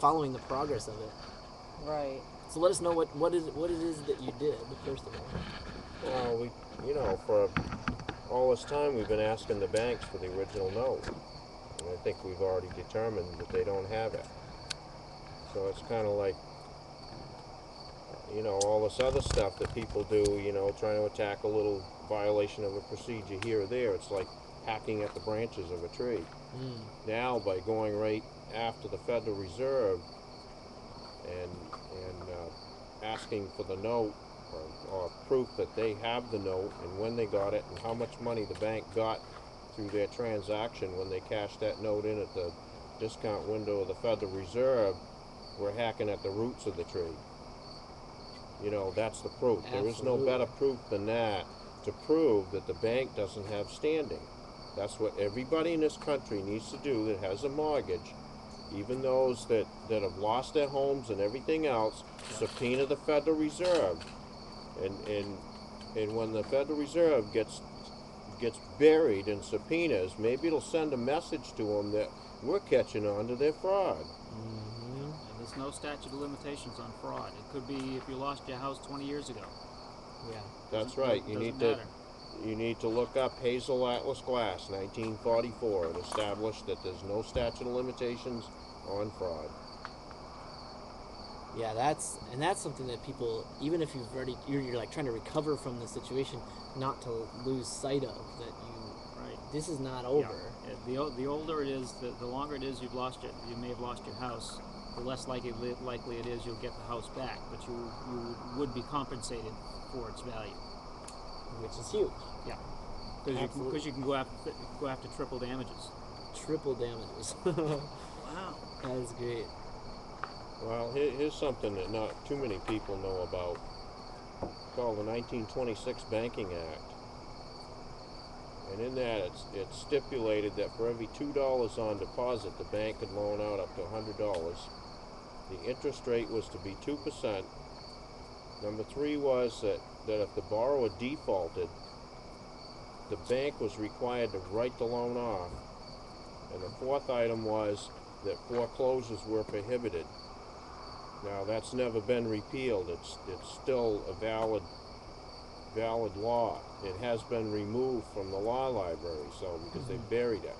following the progress of it. Right. So let us know what what is what it is that you did first of all. Well, we, you know, for all this time, we've been asking the banks for the original note. And I think we've already determined that they don't have it. So it's kind of like, you know, all this other stuff that people do, you know, trying to attack a little violation of a procedure here or there. It's like hacking at the branches of a tree. Mm. Now, by going right after the Federal Reserve and, and uh, asking for the note or, or proof that they have the note and when they got it and how much money the bank got through their transaction when they cashed that note in at the discount window of the Federal Reserve, we're hacking at the roots of the tree. You know, that's the proof. There is no better proof than that to prove that the bank doesn't have standing. That's what everybody in this country needs to do that has a mortgage, even those that, that have lost their homes and everything else, subpoena the Federal Reserve. And, and, and when the Federal Reserve gets, gets buried in subpoenas, maybe it'll send a message to them that we're catching on to their fraud. hmm And there's no statute of limitations on fraud. It could be if you lost your house 20 years ago. Yeah. That's right. You doesn't need to, matter. You need to look up Hazel Atlas Glass, nineteen forty-four. It established that there's no statute of limitations on fraud. Yeah, that's and that's something that people, even if you've already, you're, you're like trying to recover from the situation, not to lose sight of that you. Right. This is not over. Uh, The, the older it is, the, the longer it is you've lost it, you may have lost your house, the less likely, likely it is you'll get the house back, but you, you would be compensated for its value. Which is huge. Yeah. Because you, can- Absolutely. 'cause you can go after, go after triple damages. Triple damages. Wow. that is great. Well, here, here's something that not too many people know about. Called the 1926 Banking Act. And in that, it's, it's stipulated that for every two dollars on deposit, the bank could loan out up to a hundred dollars. The interest rate was to be two percent. Number three was that, that if the borrower defaulted, the bank was required to write the loan off. And the fourth item was that foreclosures were prohibited. Now, that's never been repealed. It's, it's still a valid, valid law. It has been removed from the law library, so, because they mm-hmm. buried it.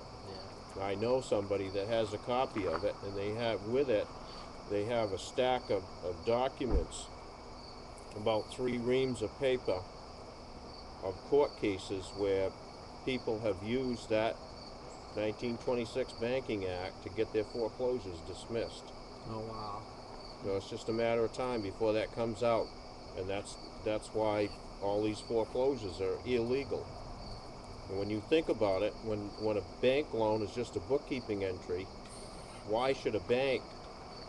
Yeah. I know somebody that has a copy of it, and they have with it, they have a stack of, of documents, about three reams of paper of court cases where people have used that 1926 Banking Act to get their foreclosures dismissed. Oh wow. So it's just a matter of time before that comes out, and that's that's why all these foreclosures are illegal. And when you think about it, when when a bank loan is just a bookkeeping entry, why should a bank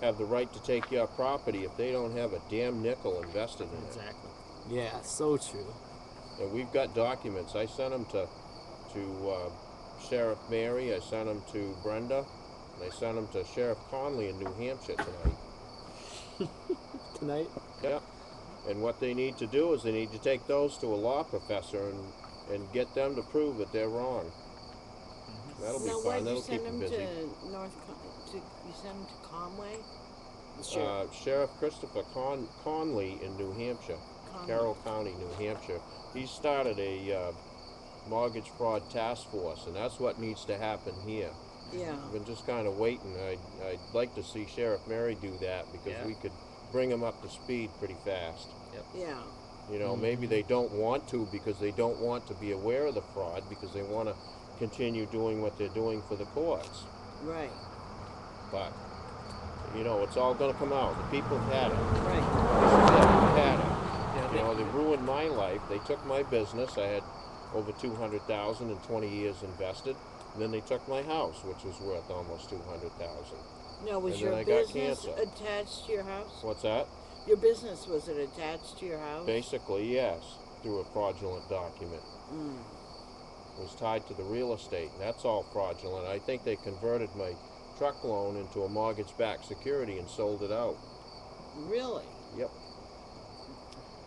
have the right to take your property if they don't have a damn nickel invested in it? Exactly. Yeah, so true. And we've got documents. I sent them to to uh, Sheriff Mary. I sent them to Brenda, and I sent them to Sheriff Conley in New Hampshire tonight. Tonight. Yep. And what they need to do is they need to take those to a law professor and, and get them to prove that they're wrong. That'll be now, fun. why'd you That'll send keep them them busy. to North? Con- to you send them to Conway? Uh, Sheriff Christopher Con- Conley in New Hampshire, Conway. Carroll County, New Hampshire. He started a uh, mortgage fraud task force, and that's what needs to happen here. Yeah. I've been just kind of waiting. I'd, I'd like to see Sheriff Mary do that because Yeah. we could bring him up to speed pretty fast. Yep. Yeah. You know, maybe they don't want to because they don't want to be aware of the fraud because they want to continue doing what they're doing for the courts. Right. But, you know, it's all going to come out. The people have had it. Right. Had it. Yeah, You know, they ruined my life. They took my business. I had over 200,000 in 20 years invested. And then they took my house, which was worth almost 200,000. Now, was And your then I got business cancer. attached to your house? What's that? Your business was it attached to your house? Basically, yes, through a fraudulent document. Mm. It was tied to the real estate, and that's all fraudulent. I think they converted my truck loan into a mortgage-backed security and sold it out. Really? Yep.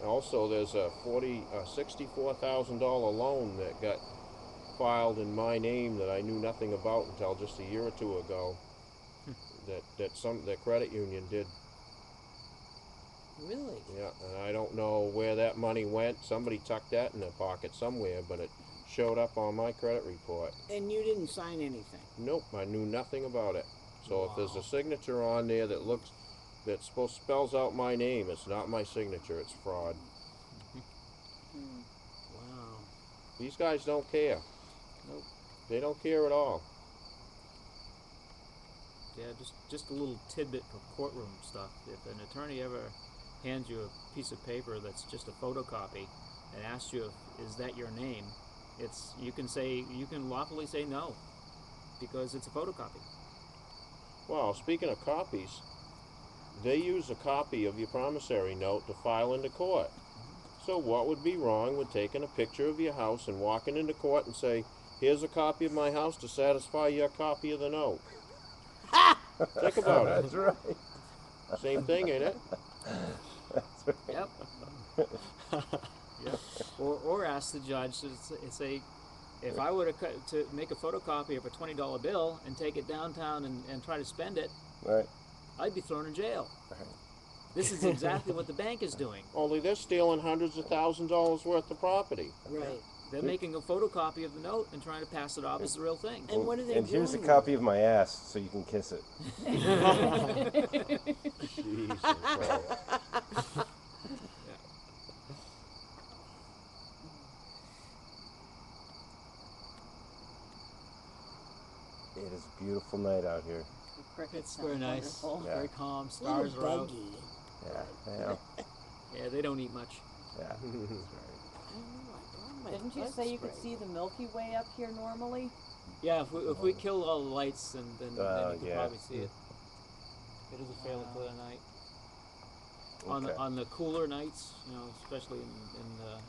Also, there's a forty, uh, sixty-four thousand dollar loan that got filed in my name that I knew nothing about until just a year or two ago. that, that some, that credit union did, Really? yeah, and I don't know where that money went, somebody tucked that in their pocket somewhere, but it showed up on my credit report. And you didn't sign anything? Nope, I knew nothing about it. So if there's a signature on there that looks, that supposed spells out my name, it's not my signature, it's fraud. Wow. These guys don't care. Nope. They don't care at all. Yeah, just just a little tidbit for courtroom stuff. If an attorney ever hands you a piece of paper that's just a photocopy and asks you if is that your name, it's you can say you can lawfully say no because it's a photocopy. Well, speaking of copies, they use a copy of your promissory note to file into court. Mm-hmm. So what would be wrong with taking a picture of your house and walking into court and say, here's a copy of my house to satisfy your copy of the note? Think about it. That's right. Same thing, ain't it? That's right. Yep. yep. Or or ask the judge to say, if I were to cut, to make a photocopy of a twenty dollar bill and take it downtown and, and try to spend it, Right. I'd be thrown in jail. Right. This is exactly what the bank is doing. Only they're stealing hundreds of thousands of dollars worth of property. Right. They're making a photocopy of the note and trying to pass it off as the real thing. And what are they And here's a copy of my ass, so you can kiss it. Jesus Christ. It is a beautiful night out here. The crickets It's very nice. wonderful. Yeah. Very calm. Stars are out. buggy. Yeah. Yeah. Yeah, they don't eat much. Yeah. I don't know, I brought my Didn't you say you could see the Milky Way up here normally? Yeah, if we, if we kill all the lights, then then, Uh, then you can yeah. probably see it. It is a fairly Wow. clear night. On Okay. the on the cooler nights, you know, especially in, in the